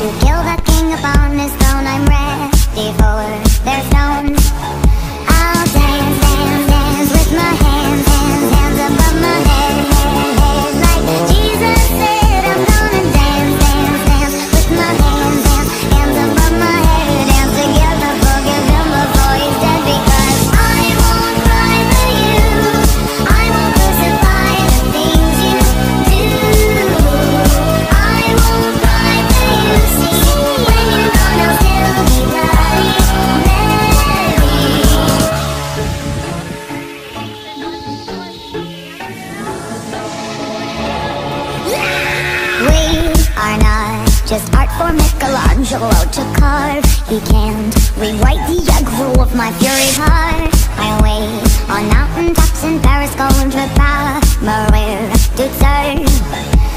To kill the king upon his throne I'm ready for their throne. Just art for Michelangelo to carve. He can't rewrite the aggro of my fury heart. I wait on mountain tops in Paris going to power Maria Duterre